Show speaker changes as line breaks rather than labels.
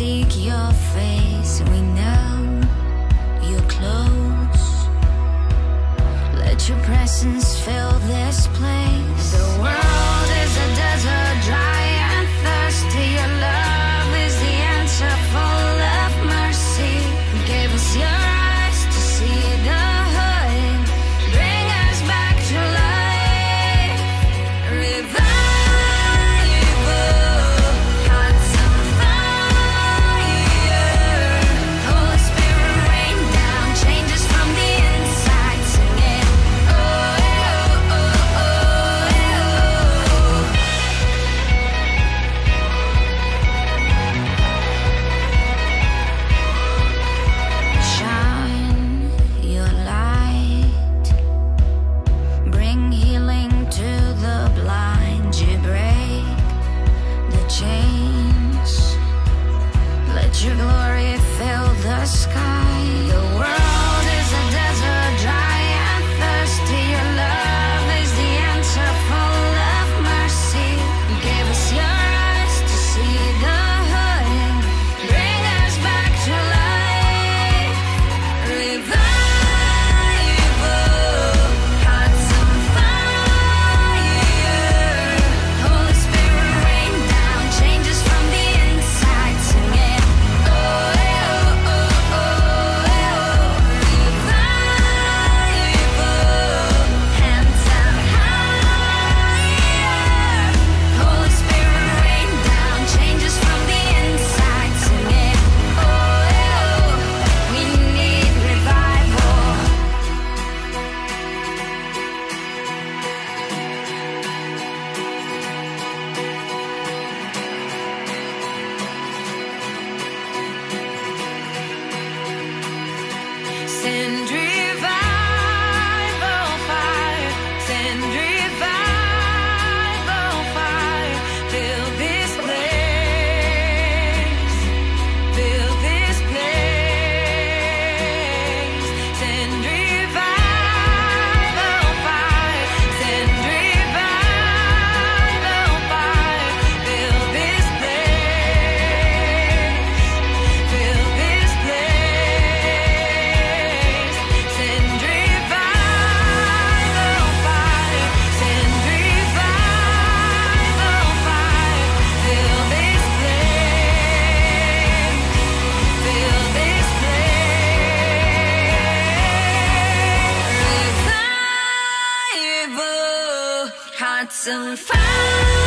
seek your face. We know you're close. Let your presence fill this place. The world. some fun.